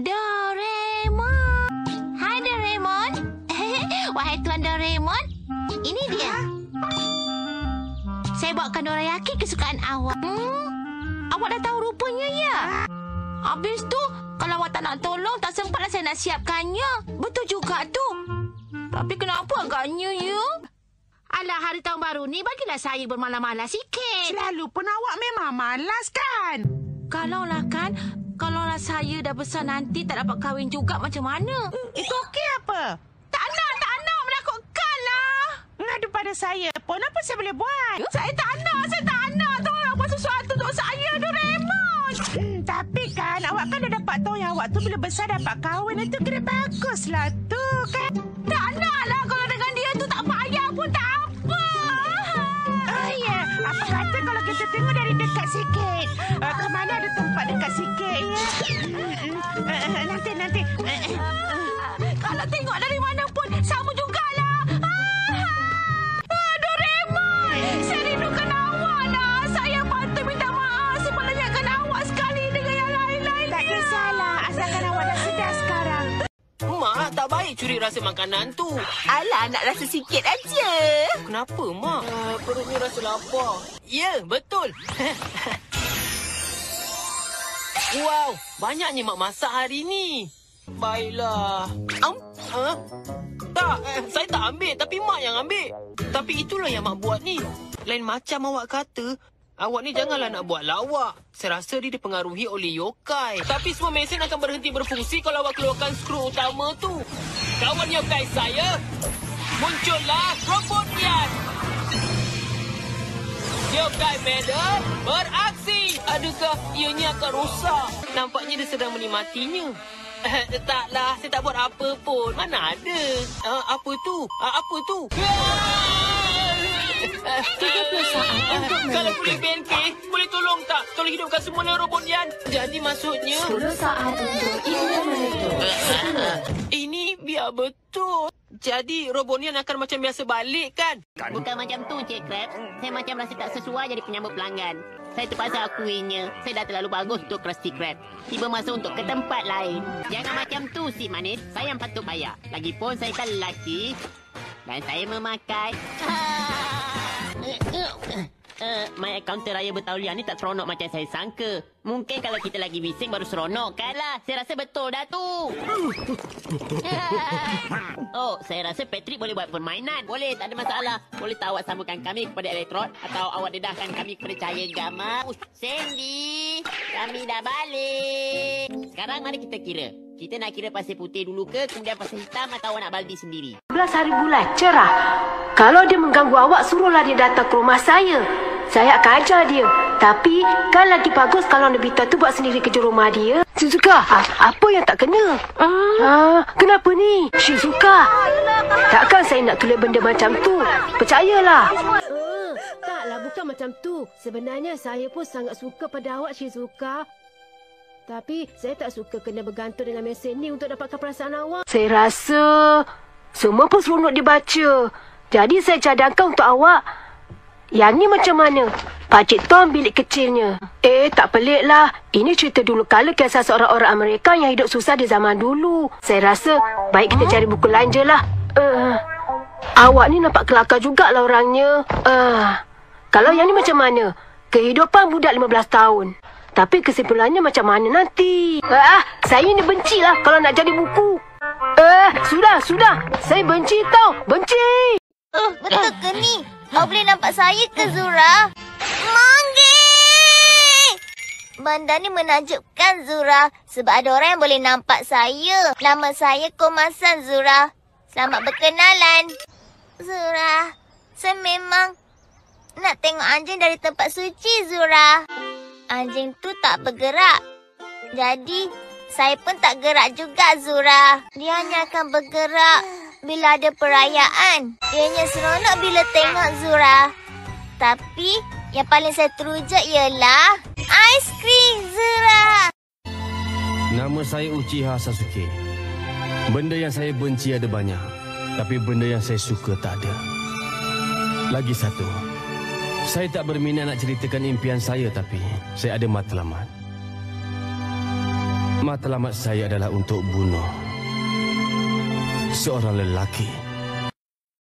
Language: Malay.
Doraemon. Hai Doraemon. Wahai Tuan Doraemon, ini dia. Saya bawakan dorayaki kesukaan awak. Hmm, awak dah tahu rupanya ya? Habis tu, kalau awak tak nak tolong, tak sempatlah saya nak siapkannya. Betul juga tu. Tapi kenapa agaknya ya? Alah, hari tahun baru ni bagilah saya bermalam-malam sikit. Selalu pun awak memang malas kan? Kalaulah kan, kalaulah saya dah besar nanti tak dapat kahwin juga macam mana? Itu okey apa? Tak nak, tak nak menakutkanlah. Ngadu pada saya pun apa saya boleh buat? Saya tak nak, saya tak nak. Tolong buat sesuatu untuk saya, Doraemon. Hmm, tapi kan awak kan dah dapat tahu yang awak tu bila besar dapat kahwin itu kira baguslah tu kan? Tak nak lah kalau dengan dia tu tak payah pun tak kita tengok dari dekat sikit? Uh, ke mana ada tempat dekat sikit ya? Uh, uh, nanti nanti. Uh, uh. Kalau tengok dari mana pun sama Curi rasa makanan tu. Alah, nak rasa sikit aja. Kenapa, Mak? Uh, perutnya rasa lapar. Ya, betul. wow, banyaknya Mak masak hari ni. Baiklah. Um, huh? Tak, eh, saya tak ambil. Tapi Mak yang ambil. Tapi itulah yang Mak buat ni. Lain macam awak kata, Awak ni janganlah nak buat lawak. Saya rasa dia dipengaruhi oleh yokai. Tapi semua mesin akan berhenti berfungsi kalau awak keluarkan skru utama tu. Kawan yokai saya, muncullah robot Rian. Yokai Medal beraksi. Adakah ianya akan rosak? Nampaknya dia sedang menikmatinya. Taklah, saya tak buat apa pun. Mana ada? Uh, apa tu? Uh, apa tu? 30 saat untuk Kalau boleh BNK, boleh tolong tak? Tolong hidupkan semua robot Yan. Jadi maksudnya... 10 saat untuk ilmu menutup. Ini biar betul. Jadi robot Yan akan macam biasa balik kan? Bukan macam tu, Cik Krab. Saya macam rasa tak sesuai jadi penyambut pelanggan. Saya terpaksa akuinya. Saya dah terlalu bagus untuk Krusty Krab. Tiba masa untuk ke tempat lain. Jangan macam tu, si manis. Saya yang patut bayar. Lagipun saya kan lelaki. Dan saya memakai... My counter raya bertauliah ni tak seronok macam saya sangka. Mungkin kalau kita lagi bising baru seronok kan lah. Saya rasa betul dah tu. oh, saya rasa Patrick boleh buat permainan. Boleh, tak ada masalah. Boleh tak awak sambungkan kami kepada elektron atau awak dedahkan kami kepada cahaya gamma. Sandy, kami dah balik. Sekarang mari kita kira. Kita nak kira pasir putih dulu ke, kemudian pasir hitam atau awak nak baldi sendiri? 12 hari bulan cerah. Kalau dia mengganggu awak, suruhlah dia datang ke rumah saya. Saya akan ajar dia. Tapi kan lagi bagus kalau Nobita tu buat sendiri kerja rumah dia. Shizuka, ha, apa yang tak kena? Ha, kenapa ni? Shizuka, takkan saya nak tulis benda macam tu. Percayalah. Uh, taklah, bukan macam tu. Sebenarnya saya pun sangat suka pada awak, Shizuka. Tapi saya tak suka kena bergantung dengan mesin ni untuk dapatkan perasaan awak. Saya rasa semua pun seronok dibaca. Jadi saya cadangkan untuk awak. Yang ni macam mana? Pakcik Tom bilik kecilnya. Eh, tak pelik lah. Ini cerita dulu kala kisah seorang orang Amerika yang hidup susah di zaman dulu. Saya rasa baik kita cari buku lain je lah. Uh, awak ni nampak kelakar jugalah orangnya. Uh, kalau yang ni macam mana? Kehidupan budak 15 tahun. Tapi kesimpulannya macam mana nanti? Ah, saya ni benci lah kalau nak jadi buku. Eh, sudah, sudah. Saya benci tau. Benci. Uh, betul ke ni? Awak boleh nampak saya ke Zura? Manggi! Benda ni menakjubkan Zura sebab ada orang yang boleh nampak saya. Nama saya Komasan Zura. Selamat berkenalan. Zura, saya memang nak tengok anjing dari tempat suci Zura. Anjing tu tak bergerak. Jadi, saya pun tak gerak juga Zura. Dia hanya akan bergerak bila ada perayaan. Ianya seronok bila tengok Zura. Tapi yang paling saya teruja ialah aiskrim Zura. Nama saya Uchiha Sasuke. Benda yang saya benci ada banyak. Tapi benda yang saya suka tak ada. Lagi satu. Saya tak berminat nak ceritakan impian saya tapi saya ada matlamat. Matlamat saya adalah untuk bunuh seorang lelaki